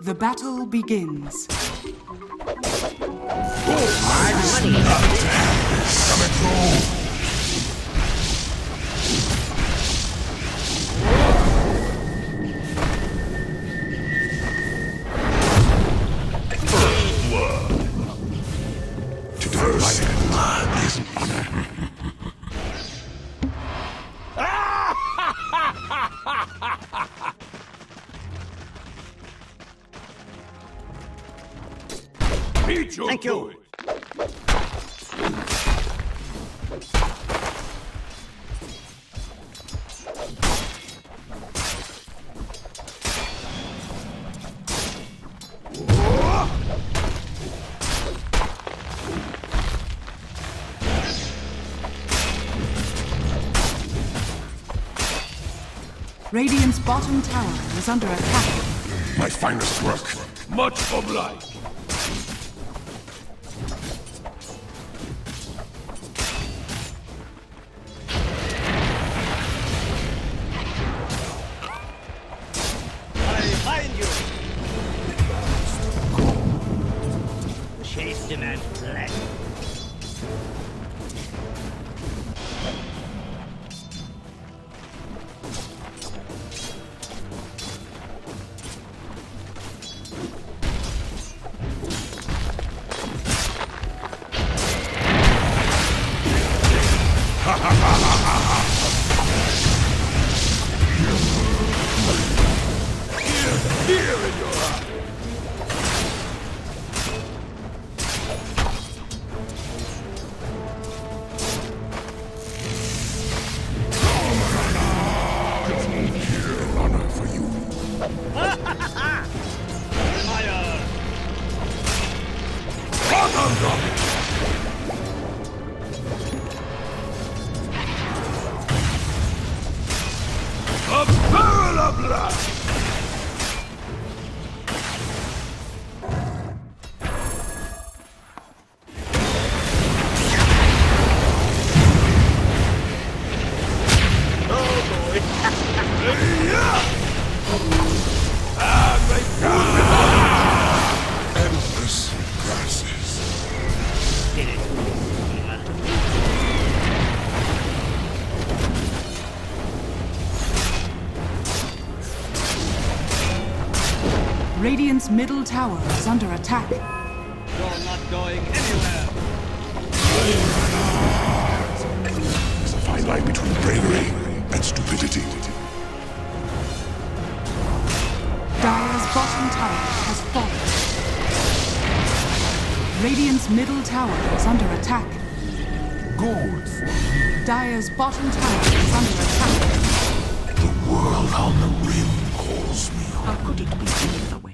The battle begins. Oh, to Thank you. Radiant's bottom tower is under attack. My finest work. Much obliged. Chase demands blood. An Fire. A Radiant's middle tower is under attack. You're not going anywhere. There's a fine line between bravery and stupidity. Dire's bottom tower has fallen. Radiant's middle tower is under attack. Gold for Dire's bottom tower is under attack. the world on the rim calls me How could it be any other way?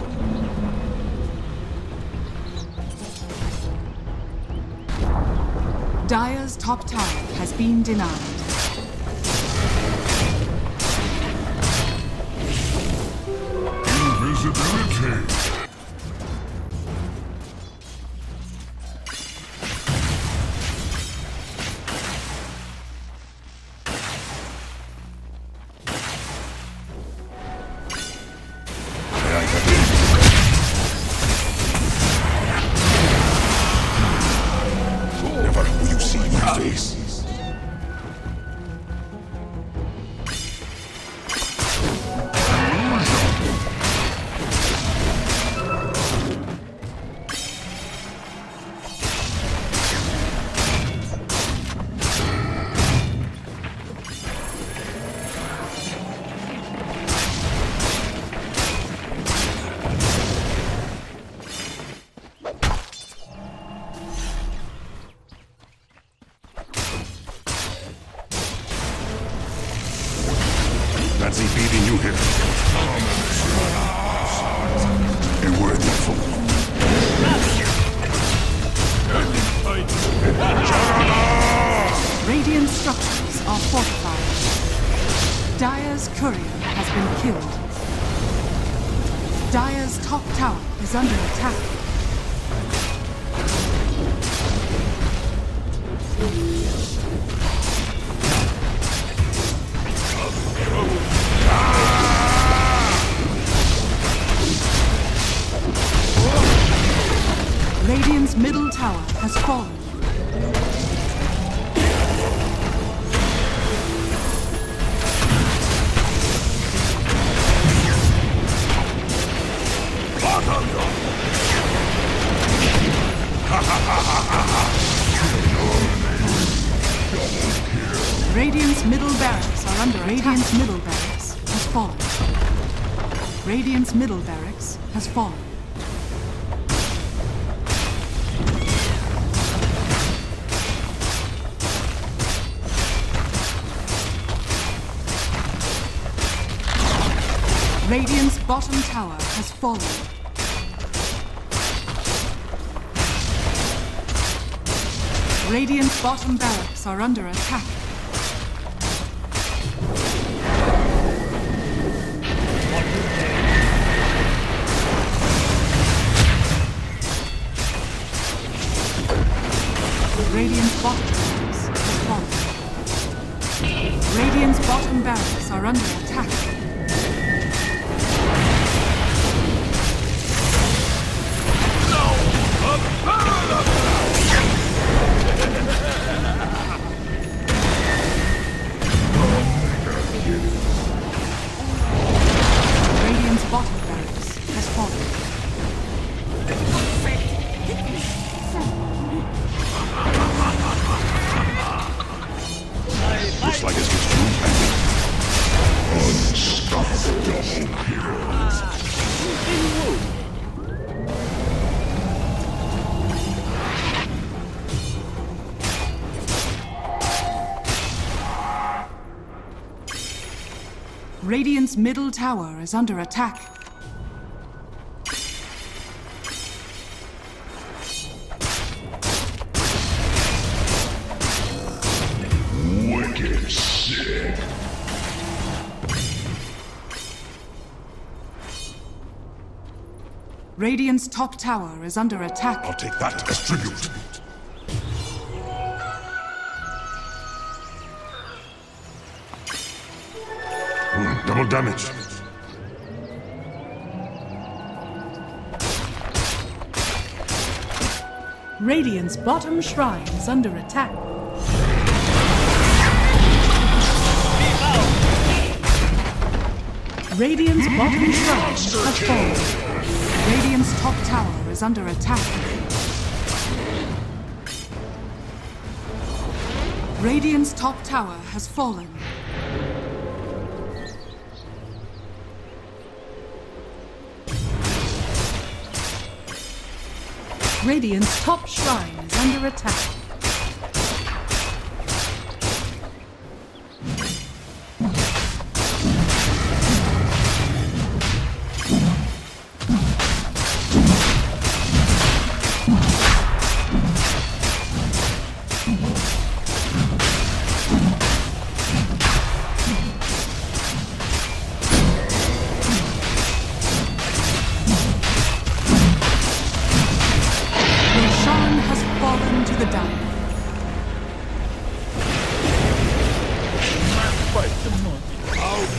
Dire's top tower has been denied. fancy feeding you here. You worthy the fool. Radiant structures are fortified. Dire's courier has been killed. Dire's top tower is under attack. Radiant's middle tower has fallen. Radiant's middle barracks are under Radiant's middle barracks has fallen. Radiant's middle barracks has fallen. Radiant's bottom tower has fallen. Radiant's bottom barracks are under attack. Radiant's bottom barracks has fallen. Radiant's bottom barracks are under attack. Bottom barracks has fallen. Radiant's middle tower is under attack. Wicked sick. Radiant's top tower is under attack. I'll take that as tribute. Double damage. Radiant's bottom shrine is under attack. Radiant's hmm? bottom shrine has fallen. Radiant's top tower is under attack. Radiant's top tower has fallen. Radiant's top shrine is under attack.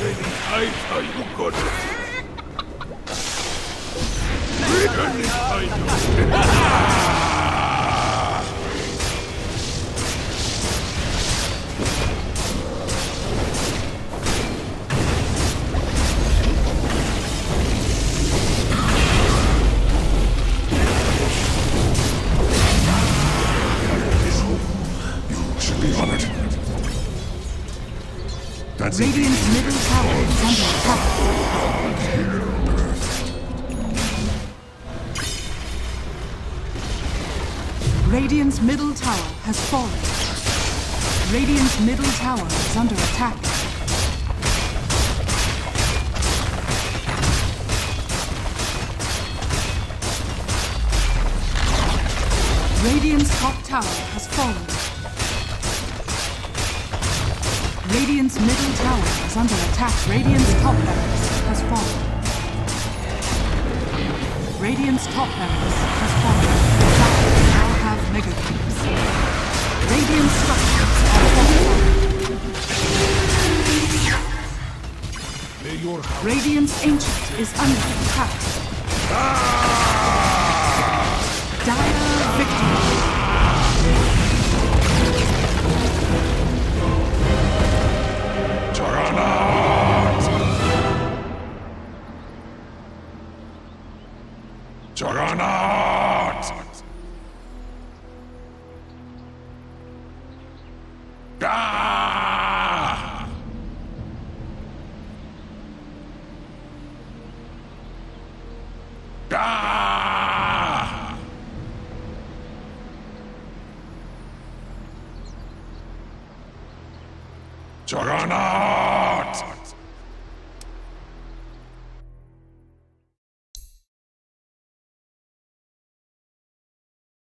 Ich I, are you good? Really, I know. That's it. Radiant's middle tower is under attack. Radiant's middle tower has fallen. Radiant's middle tower is under attack. Radiant's top tower has fallen. Radiant's middle tower is under attack. Radiant's top barracks has fallen. Radiant's top barracks has fallen. Dire now have mega cubes. Radiant structures are fortified. Radiant's ancient is under attack. Dire Jagana!